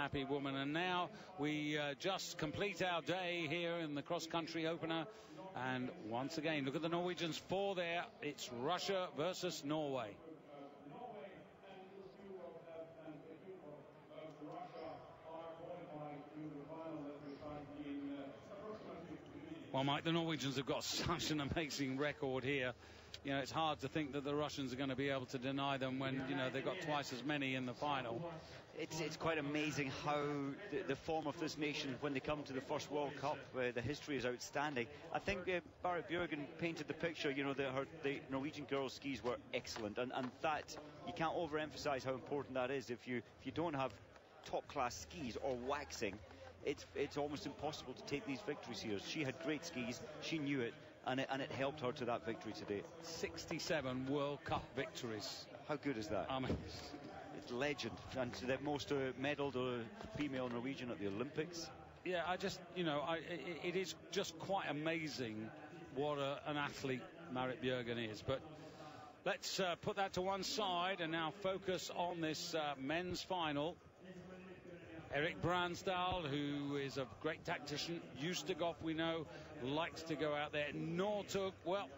happy woman. And now we uh, just complete our day here in the cross country opener. And once again, look at the Norwegians four there. It's Russia versus Norway. Well, Mike, the Norwegians have got such an amazing record here. You know, it's hard to think that the Russians are going to be able to deny them when, you know, they've got twice as many in the final. It's, it's quite amazing how the, the form of this nation, when they come to the first World Cup, uh, the history is outstanding. I think uh, Marit Bjørgen painted the picture, you know, the, her, the Norwegian girls' skis were excellent. And, and that, you can't overemphasize how important that is. If you, if you don't have top class skis or waxing, it's it's almost impossible to take these victories here. She had great skis, she knew it, and it, and it helped her to that victory today. 67 World Cup victories. How good is that? I mean, it's legend, and the most uh, medalled uh, female Norwegian at the Olympics. Yeah, I just, you know, I, it, it is just quite amazing what a, an athlete Marit Bjørgen is. But let's uh, put that to one side and now focus on this uh, men's final. Eirik Brandsdal, who is a great tactician, Ustiugov, we know, likes to go out there. Northug, well,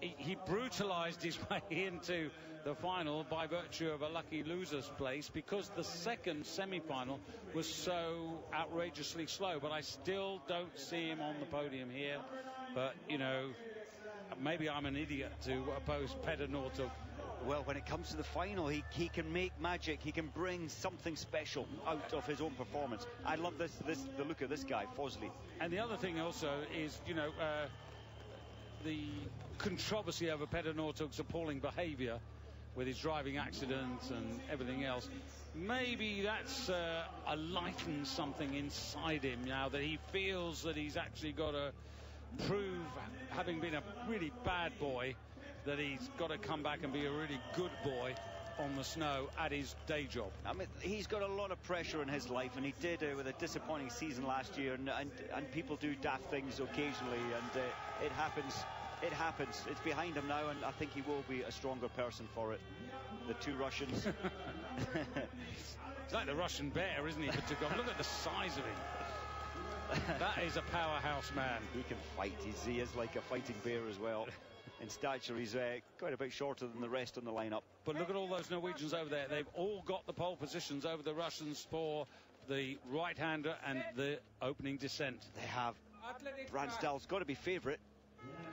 he, he brutalised his way into the final by virtue of a lucky loser's place because the second semi-final was so outrageously slow. But I still don't see him on the podium here. But, you know, maybe I'm an idiot to oppose Petter Northug well, when it comes to the final, he, he can make magic. He can bring something special out of his own performance. I love this, this the look of this guy, Fossli. And the other thing also is, you know, uh, the controversy over Petter Northug's appalling behaviour with his driving accident and everything else. Maybe that's uh, a lightened something inside him now that he feels that he's actually got to prove, having been a really bad boy, that he's got to come back and be a really good boy on the snow at his day job. I mean, he's got a lot of pressure in his life, and he did uh, with a disappointing season last year. And, and, and people do daft things occasionally, and uh, it happens. It happens. It's behind him now, and I think he will be a stronger person for it. The two Russians. He's like the Russian bear, isn't he? Look at the size of him. that is a powerhouse man. He can fight. He's, he is like a fighting bear as well in stature. He's uh, quite a bit shorter than the rest on the lineup. But look at all those Norwegians over there. They've all got the pole positions over the Russians for the right-hander and the opening descent. They have. Brandsdal's got to be favourite,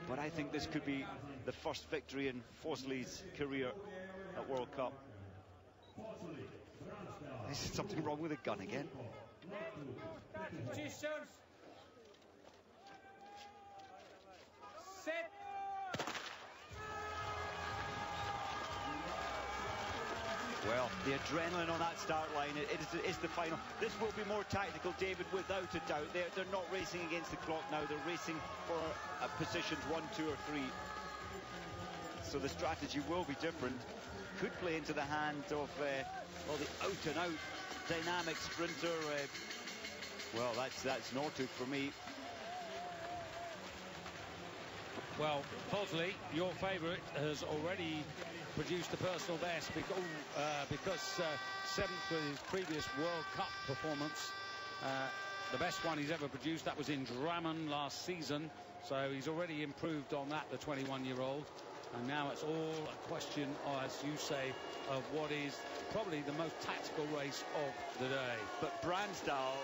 but I think this could be the first victory in Fossli's career at World Cup. Is something wrong with the gun again? Set. The adrenaline on that start line it is, is, the final. This will be more tactical, David, without a doubt. They're, they're not racing against the clock now. They're racing for uh, positions one, two, or three. So the strategy will be different. Could play into the hand of uh, well, the out-and-out dynamic sprinter. Uh, well, that's that's Northug for me. Well, Fossli, your favourite, has already produced a personal best because, uh, because uh, seventh with his previous World Cup performance. Uh, the best one he's ever produced, that was in Drammen last season. So he's already improved on that, the 21 year old. And now it's all a question, as you say, of what is probably the most tactical race of the day. But Brandsdal,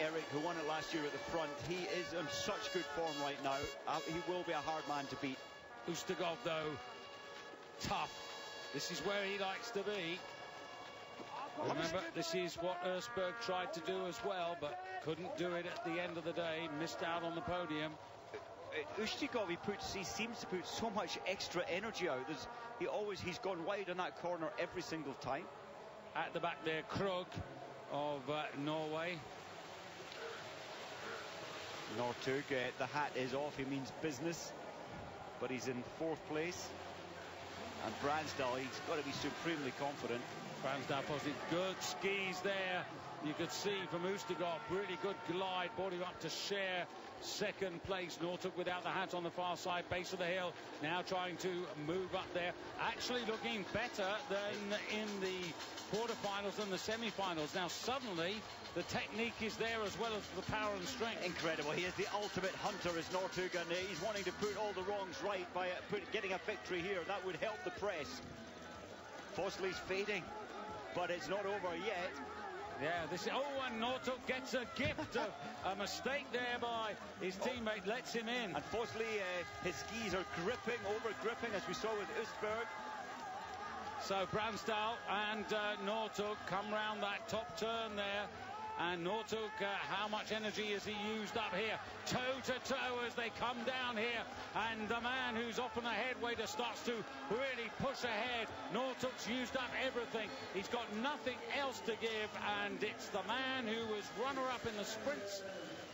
Eirik, who won it last year at the front, he is in such good form right now. Uh, he will be a hard man to beat. Ustiugov, though, tough. This is where he likes to be. Remember, this is what Østberg tried to do as well, but couldn't do it at the end of the day. Missed out on the podium. Ustiugov, he puts, he seems to put so much extra energy out. There's, he always, he's gone wide in that corner every single time. At the back there, Krogh of uh, Norway. Northug, uh, the hat is off. He means business, but he's in fourth place. And Brandsdal, he's got to be supremely confident. Brandsdal positive, good skis there. You could see from Ustiugov, really good glide, brought him up to share second place. Northug without the hat on the far side, base of the hill. Now trying to move up there. Actually looking better than in the quarterfinals and the semi-finals. Now suddenly the technique is there as well as the power and strength. Incredible. He is the ultimate hunter, is Northug, and he's wanting to put all the wrongs right by uh, getting a victory here. That would help the press. Fossli's fading, but it's not over yet. Yeah, this is, oh, and Northug gets a gift of a mistake there by his teammate, lets him in. And Fossli, uh, his skis are gripping, over gripping, as we saw with Østberg. So Brandsdal and uh, come round that top turn there. And Northug, uh, how much energy is he used up here? Toe to toe as they come down here. And the man who's off on the headwater starts to really push ahead. Northug's used up everything. He's got nothing else to give. And it's the man who was runner-up in the Sprints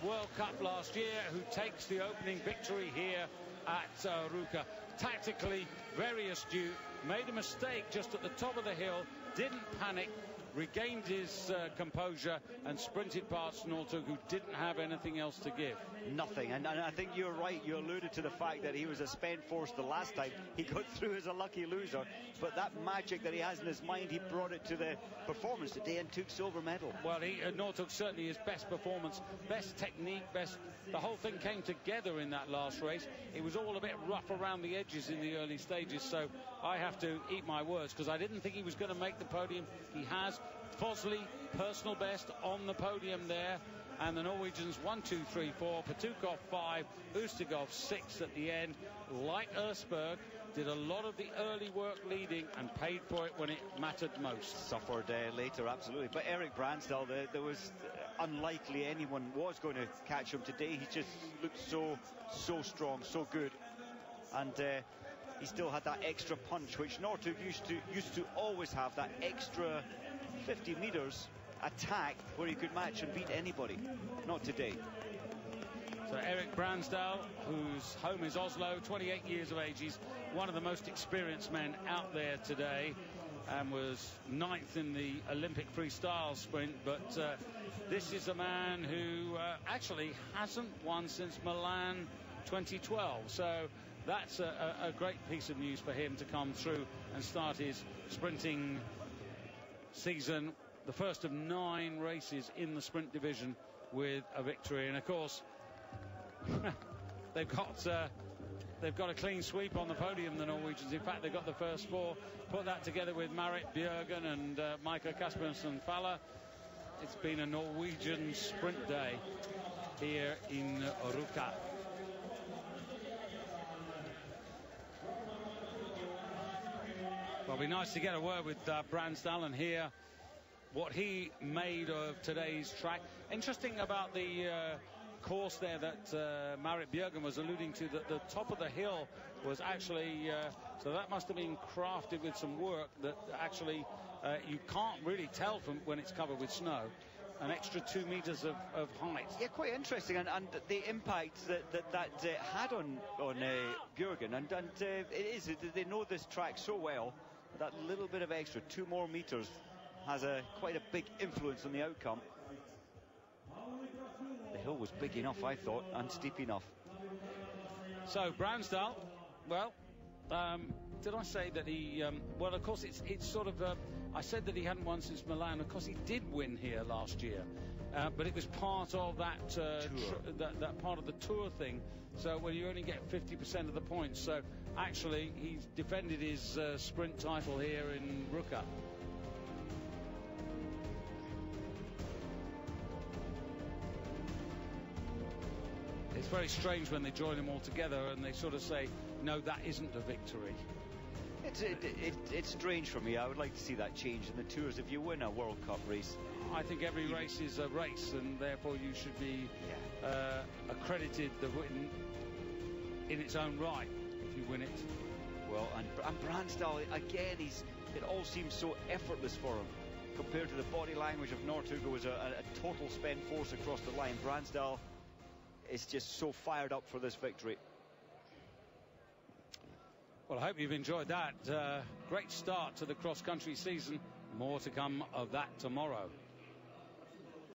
World Cup last year who takes the opening victory here at uh, Ruka. Tactically, very astute. Made a mistake just at the top of the hill. Didn't panic regained his uh, composure and sprinted past Northug, who didn't have anything else to give. Nothing. And, and, I think you're right. You alluded to the fact that he was a spent force the last time. He got through as a lucky loser. But that magic that he has in his mind, he brought it to the performance today and took silver medal. Well, he, uh, certainly his best performance, best technique, best. The whole thing came together in that last race. It was all a bit rough around the edges in the early stages. So I have to eat my words because I didn't think he was going to make the podium. He has. Fossli, personal best on the podium there. And the Norwegians, one, two, three, four. Petukhov, five. Ustiugov, six at the end. Like Østberg, did a lot of the early work leading and paid for it when it mattered most. Suffered uh, later, absolutely. But Eirik Brandsdal, there, there was unlikely anyone was going to catch him today. He just looked so, so strong, so good. And uh, he still had that extra punch, which Northug used to used to always have that extra 50 metres attack where he could match and beat anybody. Not today. So Eirik Brandsdal, whose home is Oslo, 28 years of age, he's one of the most experienced men out there today and was ninth in the Olympic freestyle sprint. But uh, this is a man who uh, actually hasn't won since Milan 2012. So that's a, a, great piece of news for him to come through and start his sprinting season, the first of nine races in the sprint division with a victory. And of course, they've got uh, they've got a clean sweep on the podium, the Norwegians. In fact, they've got the first four. Put that together with Marit Bjørgen and uh, Maiken Caspersen Falla. It's been a Norwegian sprint day here in Ruka. Well, it'll be nice to get a word with uh, Brandsdal and hear what he made of today's track. Interesting about the uh, course there that uh, Marit Bjørgen was alluding to, that the top of the hill was actually, uh, so that must have been crafted with some work that actually uh, you can't really tell from when it's covered with snow an extra two meters of, of height. Yeah, quite interesting, and, and the impact that that, that uh, had on on uh, and, and uh, it is they know this track so well that little bit of extra, two more meters, has a quite a big influence on the outcome. The hill was big enough, I thought, and steep enough. So Brandsdal, well, um, did I say that he? Um, well, of course, it's it's sort of. Uh, I said that he hadn't won since Milan. Of course, he did win here last year, uh, but it was part of that, uh, tr- that that part of the tour thing. So when you only get 50% of the points, so actually he's defended his uh, sprint title here in Ruka. It's very strange when they join them all together and they sort of say, no, that isn't a victory. It's, it, it, it's strange for me. I would like to see that change in the tours. If you win a World Cup race, I think every race is a race, and therefore you should be yeah. uh, accredited the win in its own right if you win it. Well, and, and again, he's, it all seems so effortless for him compared to the body language of Northugo was a, a, total spend force across the line. Brandsdal is just so fired up for this victory. Well, I hope you've enjoyed that. Uh, great start to the cross-country season. More to come of that tomorrow.